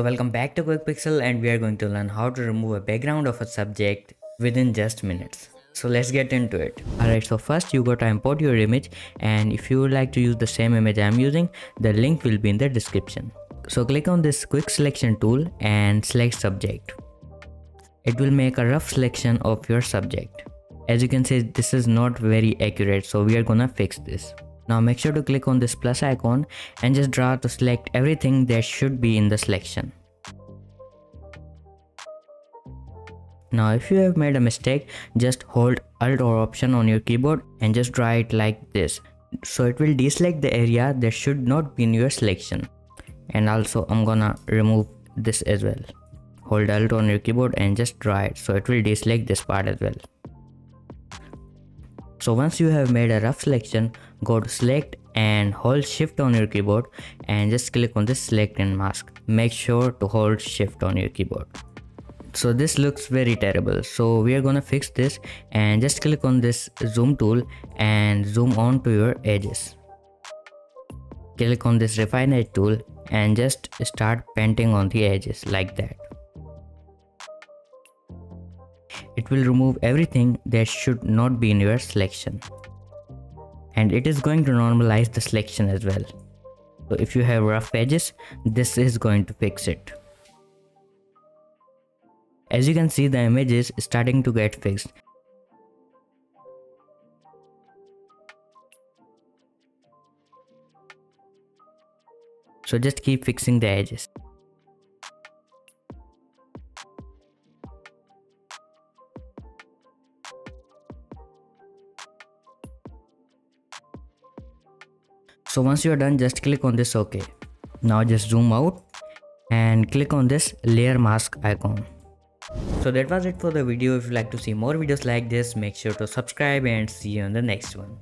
So welcome back to QuickPixel and we are going to learn how to remove a background of a subject within just minutes. So let's get into it. Alright, so first you got to import your image and if you would like to use the same image I'm using, the link will be in the description. So click on this quick selection tool and select subject. It will make a rough selection of your subject. As you can see, this is not very accurate, so we are gonna fix this. Now make sure to click on this plus icon and just draw to select everything that should be in the selection. Now if you have made a mistake, just hold alt or option on your keyboard and just draw it like this. So it will deselect the area that should not be in your selection. And also I'm gonna remove this as well. Hold alt on your keyboard and just draw it so it will deselect this part as well. So once you have made a rough selection, go to select and hold shift on your keyboard and just click on this select and mask. Make sure to hold shift on your keyboard. So this looks very terrible. So we are gonna fix this and just click on this zoom tool and zoom on to your edges. Click on this refine edge tool and just start painting on the edges like that. It will remove everything that should not be in your selection. And it is going to normalize the selection as well. So if you have rough edges, this is going to fix it. As you can see the image is starting to get fixed. So just keep fixing the edges. So once you're done, just click on this OK. Now just zoom out and click on this layer mask icon. So that was it for the video. If you like to see more videos like this, make sure to subscribe and see you on the next one.